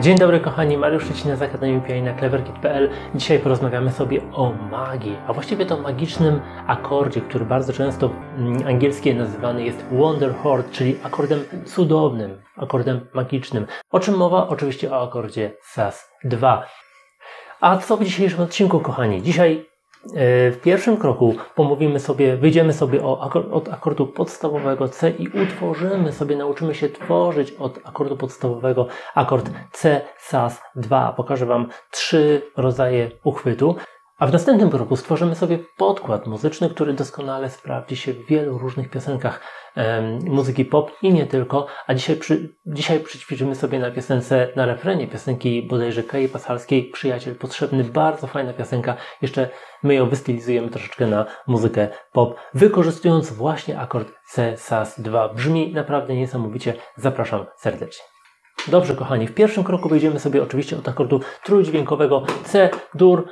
Dzień dobry kochani, Mariusz Szczecina z Akademii Pianina Cleverkit.pl Dzisiaj porozmawiamy sobie o magii, a właściwie to magicznym akordzie, który bardzo często mm, angielski nazywany jest Wonder Chord, czyli akordem cudownym, akordem magicznym. O czym mowa? Oczywiście o akordzie SAS2. A co w dzisiejszym odcinku kochani? Dzisiaj w pierwszym kroku pomówimy sobie, wyjdziemy sobie od akordu podstawowego C i utworzymy sobie, nauczymy się tworzyć od akordu podstawowego akord C, SAS, 2. Pokażę Wam trzy rodzaje uchwytu. A w następnym kroku stworzymy sobie podkład muzyczny, który doskonale sprawdzi się w wielu różnych piosenkach muzyki pop i nie tylko. A dzisiaj, przy, dzisiaj przyćwiczymy sobie na piosence, na refrenie piosenki bodajże Kai Pasalskiej Przyjaciel Potrzebny. Bardzo fajna piosenka. Jeszcze my ją wystylizujemy troszeczkę na muzykę pop, wykorzystując właśnie akord C, SAS 2. Brzmi naprawdę niesamowicie. Zapraszam serdecznie. Dobrze, kochani, w pierwszym kroku wejdziemy sobie oczywiście od akordu trójdźwiękowego C, dur.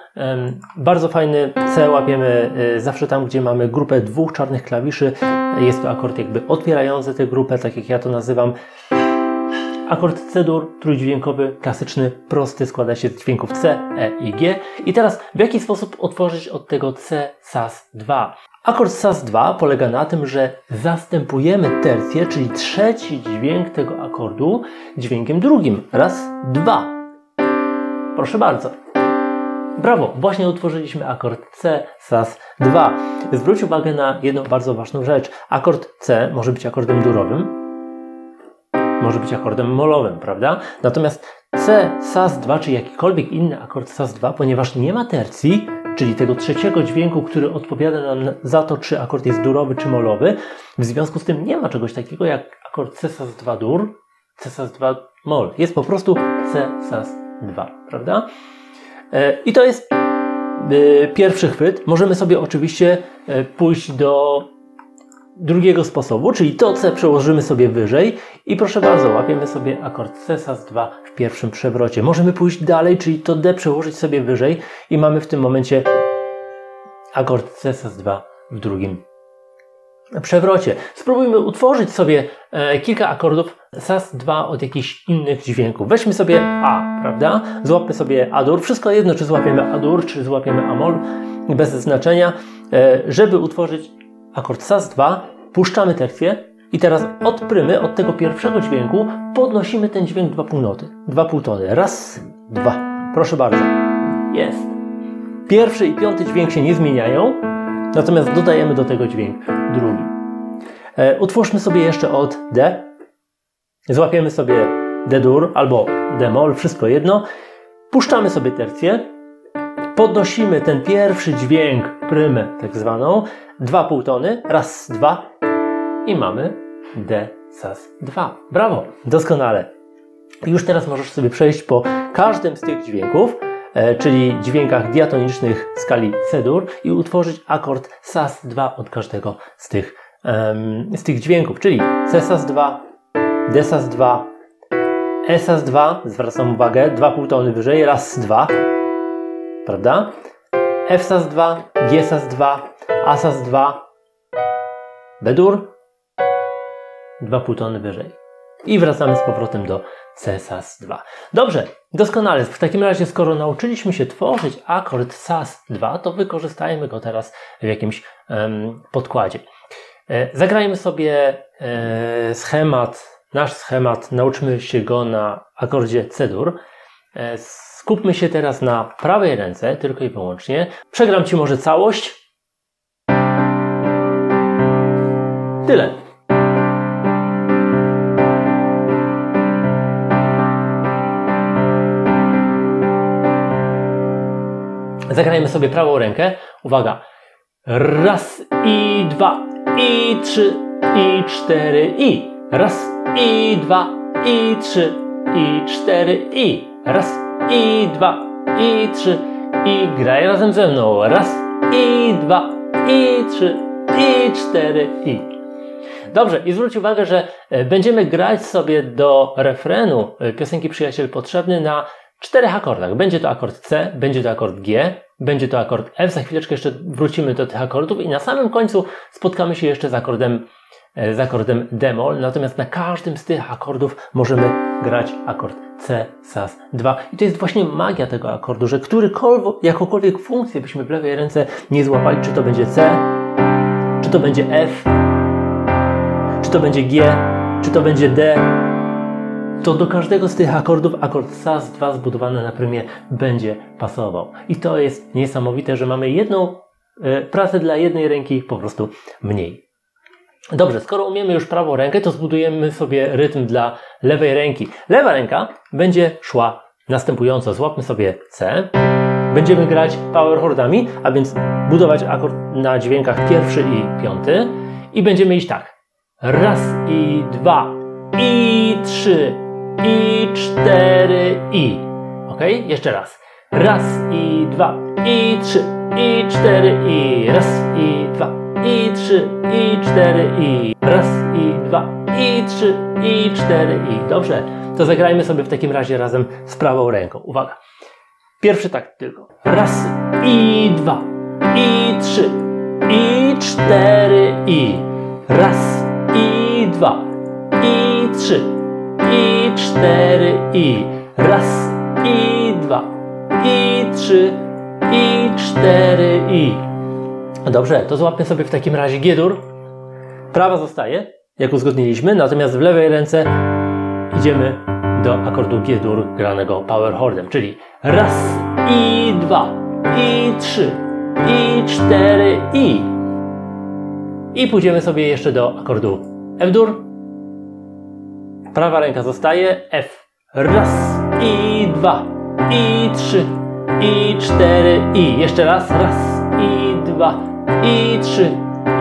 Bardzo fajny C łapiemy e, zawsze tam, gdzie mamy grupę dwóch czarnych klawiszy. Jest to akord jakby otwierający tę grupę, tak jak ja to nazywam. Akord C-dur, trójdźwiękowy, klasyczny, prosty, składa się z dźwięków C, E i G. I teraz w jaki sposób otworzyć od tego C, SAS2? Akord SAS2 polega na tym, że zastępujemy tercję, czyli trzeci dźwięk tego akordu, dźwiękiem drugim. Raz, dwa. Proszę bardzo. Brawo, właśnie utworzyliśmy akord C, SAS2. Zwróć uwagę na jedną bardzo ważną rzecz. Akord C może być akordem durowym, może być akordem molowym, prawda? Natomiast C, SAS2 czy jakikolwiek inny akord SAS2, ponieważ nie ma tercji, czyli tego trzeciego dźwięku, który odpowiada nam za to, czy akord jest durowy czy molowy, w związku z tym nie ma czegoś takiego jak akord C SAS2 dur, C SAS2 mol. Jest po prostu C SAS2, prawda? E, I to jest e, pierwszy chwyt. Możemy sobie oczywiście e, pójść do drugiego sposobu, czyli to C przełożymy sobie wyżej i proszę bardzo, łapiemy sobie akord C SAS2 w pierwszym przewrocie. Możemy pójść dalej, czyli to D przełożyć sobie wyżej i mamy w tym momencie akord C SAS2 w drugim przewrocie. Spróbujmy utworzyć sobie e, kilka akordów SAS2 od jakichś innych dźwięków. Weźmy sobie A, prawda? Złapmy sobie A-dur. Wszystko jedno, czy złapiemy A-dur, czy złapiemy A-moll, bez znaczenia. E, żeby utworzyć akord SAS2, puszczamy tercję i teraz od prymy, od tego pierwszego dźwięku podnosimy ten dźwięk dwa półnoty, dwa półtony. Raz, dwa. Proszę bardzo. Jest. Pierwszy i piąty dźwięk się nie zmieniają, natomiast dodajemy do tego dźwięk drugi. E, utwórzmy sobie jeszcze od D. Złapiemy sobie D-dur albo D-moll, wszystko jedno. Puszczamy sobie tercję. Podnosimy ten pierwszy dźwięk, prymę tak zwaną, dwa półtony, raz, dwa i mamy D, Sas 2. Brawo, doskonale. Już teraz możesz sobie przejść po każdym z tych dźwięków, e, czyli dźwiękach diatonicznych skali C-dur i utworzyć akord Sas2 od każdego z tych, z tych dźwięków, czyli C Sas2, D Sas2, E Sas2, zwracam uwagę, dwa półtony wyżej, raz, dwa, prawda? F Sas2, G Sas2, A Sas2, B-dur, dwa półtony wyżej. I wracamy z powrotem do C-SAS2. Dobrze, doskonale. W takim razie, skoro nauczyliśmy się tworzyć akord SAS2, to wykorzystajmy go teraz w jakimś um, podkładzie. E, zagrajmy sobie e, schemat, nasz schemat, nauczmy się go na akordzie C-dur. E, skupmy się teraz na prawej ręce, tylko i wyłącznie. Przegram Ci może całość. Tyle. Zagrajmy sobie prawą rękę. Uwaga. Raz i dwa i trzy i cztery i. Raz i dwa i trzy i cztery i. Raz i dwa i trzy i graj razem ze mną. Raz i dwa i trzy i cztery i. Dobrze, i zwróć uwagę, że e, będziemy grać sobie do refrenu e, piosenki Przyjaciel Potrzebny na czterech akordach. Będzie to akord C, będzie to akord G, będzie to akord F. Za chwileczkę jeszcze wrócimy do tych akordów i na samym końcu spotkamy się jeszcze z akordem, e, z akordem D-moll. Natomiast na każdym z tych akordów możemy grać akord C, Sas 2. I to jest właśnie magia tego akordu, że którykolwiek, jakąkolwiek funkcję byśmy w lewej ręce nie złapali, czy to będzie C, czy to będzie F, czy to będzie G, czy to będzie D, to do każdego z tych akordów akord SAS2 zbudowany na prymie będzie pasował. I to jest niesamowite, że mamy jedną e, pracę dla jednej ręki po prostu mniej. Dobrze, skoro umiemy już prawą rękę, to zbudujemy sobie rytm dla lewej ręki. Lewa ręka będzie szła następująco. Złapmy sobie C. Będziemy grać power chordami, a więc budować akord na dźwiękach pierwszy i piąty. I będziemy iść tak. Raz i dwa i trzy i cztery i. Ok? Jeszcze raz. Raz i dwa i trzy i cztery i. Raz i dwa i trzy i cztery i. Raz i dwa i trzy i cztery i. Dobrze. To zagrajmy sobie w takim razie razem z prawą ręką. Uwaga. Pierwszy tak tylko. Raz i dwa i trzy i cztery i. Raz i dwa i trzy i cztery i. Raz i dwa i trzy i cztery i. Dobrze, to złapmy sobie w takim razie G-dur. Prawa zostaje, jak uzgodniliśmy, natomiast w lewej ręce idziemy do akordu G-dur granego power chordem, czyli raz i dwa i trzy i cztery i. I pójdziemy sobie jeszcze do akordu F-dur. Prawa ręka zostaje F. Raz i dwa i trzy i cztery i. Jeszcze raz. Raz i dwa i trzy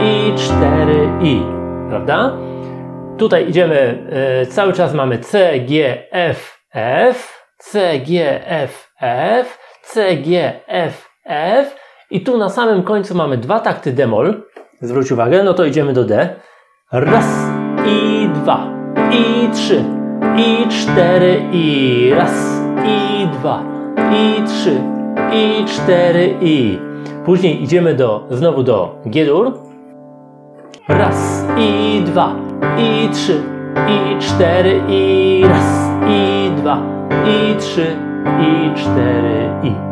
i cztery i. Prawda? Tutaj idziemy, y, cały czas mamy C, G, F, F, C, G, F, F, C, G, F, F. I tu na samym końcu mamy dwa takty demol. Zwróć uwagę, no to idziemy do D. Raz i dwa. I trzy. I cztery. I raz i dwa. I trzy. I cztery. I później idziemy do znowu do G-dur. Raz i dwa i trzy i cztery i raz i dwa i trzy i cztery i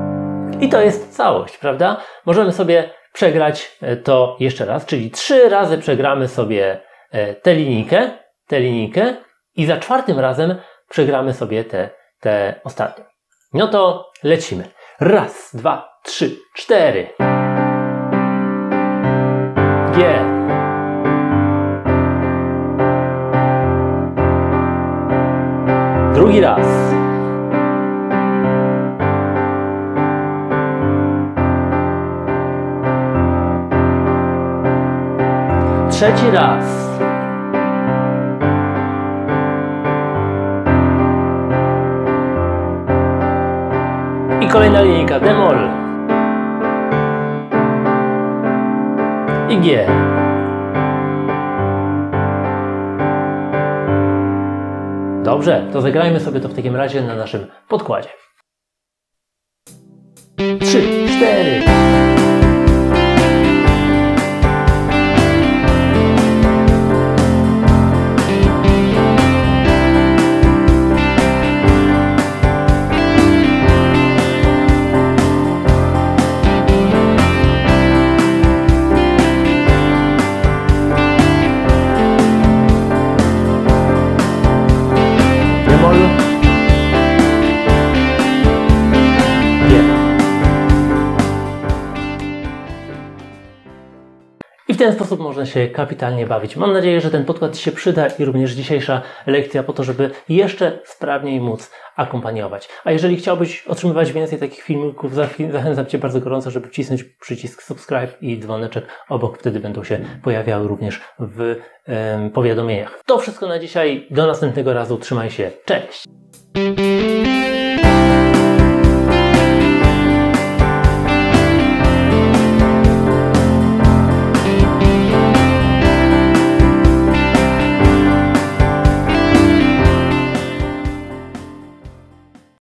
i to jest całość, prawda? Możemy sobie przegrać e, to jeszcze raz, czyli trzy razy przegramy sobie e, tę linijkę, tę linijkę i za czwartym razem przegramy sobie te, te ostatnie. No to lecimy. Raz, dwa, trzy, cztery. G. Drugi raz. Trzeci raz. I kolejna linijka demol. I G. Dobrze, to zagrajmy sobie to w takim razie na naszym podkładzie. 3, 4. ten sposób można się kapitalnie bawić. Mam nadzieję, że ten podkład się przyda i również dzisiejsza lekcja po to, żeby jeszcze sprawniej móc akompaniować. A jeżeli chciałbyś otrzymywać więcej takich filmików, zachęcam Cię bardzo gorąco, żeby wcisnąć przycisk subscribe i dzwoneczek obok. Wtedy będą się pojawiały również w powiadomieniach. To wszystko na dzisiaj. Do następnego razu. Trzymaj się. Cześć!